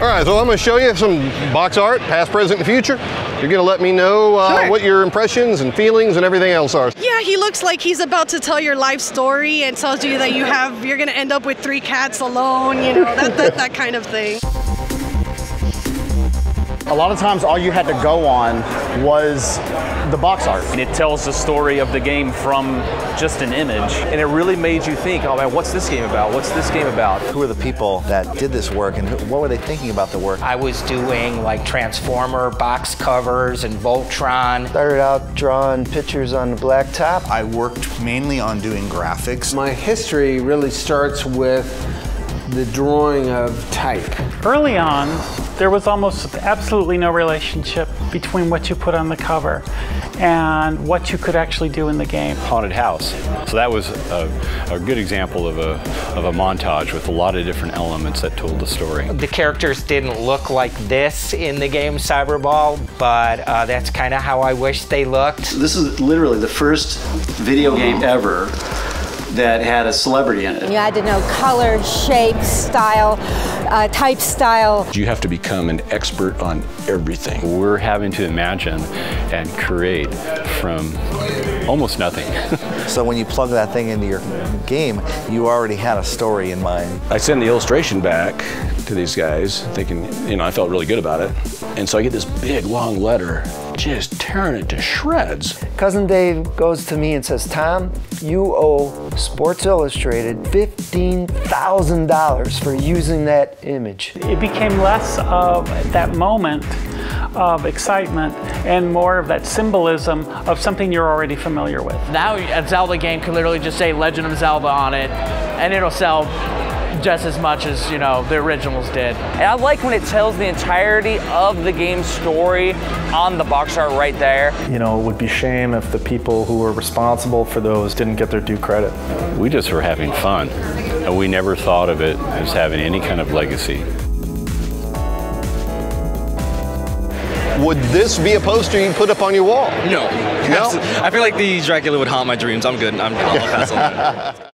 All right, so I'm going to show you some box art, past, present, and future. You're going to let me know uh, Sure. what your impressions and feelings and everything else are. Yeah, he looks like he's about to tell your life story and tells you that you have you're gonna end up with three cats alone, you know, that that, that kind of thing. A lot of times, all you had to go on was the box art. And it tells the story of the game from just an image. And it really made you think, oh man, what's this game about? What's this game about? Who are the people that did this work and who- what were they thinking about the work? I was doing like Transformer box covers and Voltron. Started out drawing pictures on the black top. I worked mainly on doing graphics. My history really starts with the drawing of type. Early on, there was almost absolutely no relationship between what you put on the cover and what you could actually do in the game. haunted house. So that was a, a good example of a, of a montage with a lot of different elements that told the story. The characters didn't look like this in the game Cyberball, but uh, that's kind of how I wish they looked. This is literally the first video game ever that had a celebrity in it. You had to know color, shape, style, uh, type style. You have to become an expert on everything. We're having to imagine and create from almost nothing. So when you plug that thing into your game, you already had a story in mind. I send the illustration back to these guys, thinking, you know, I felt really good about it. And so I get this big long letter, just tearing it to shreds. Cousin Dave goes to me and says, Tom, you owe Sports Illustrated $15,000 for using that image. It became less of that moment of excitement and more of that symbolism of something you're already familiar with. Now a Zelda game could literally just say Legend of Zelda on it, and it'll sell just as much as you know the originals did. And I like when it tells the entirety of the game's story on the box art right there. You know, it would be shame if the people who were responsible for those didn't get their due credit. we just were having fun. And we never thought of it as having any kind of legacy. Would this be a poster you put up on your wall? No. No? I feel like the Dracula would haunt my dreams. I'm good. I'm, I'll pass on that.